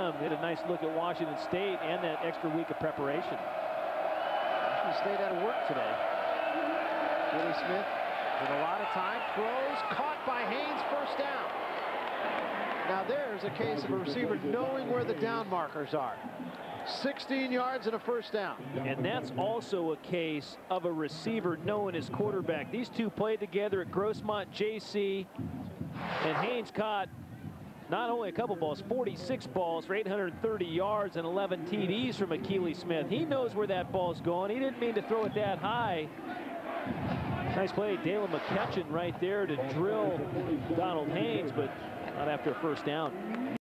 Get a nice look at Washington State and that extra week of preparation. Washington State out of work today. Akili Smith with a lot of time, throws, caught by Haynes, first down. Now there's a case of a receiver knowing where the down markers are. 16 yards and a first down. And that's also a case of a receiver knowing his quarterback. These two played together at Grossmont JC, and Haynes caught not only a couple balls, 46 balls for 830 yards and 11 TDs from Akili Smith. He knows where that ball's going. He didn't mean to throw it that high. Nice play, Daylon McCutcheon right there to drill Donald Haynes, but not after a first down.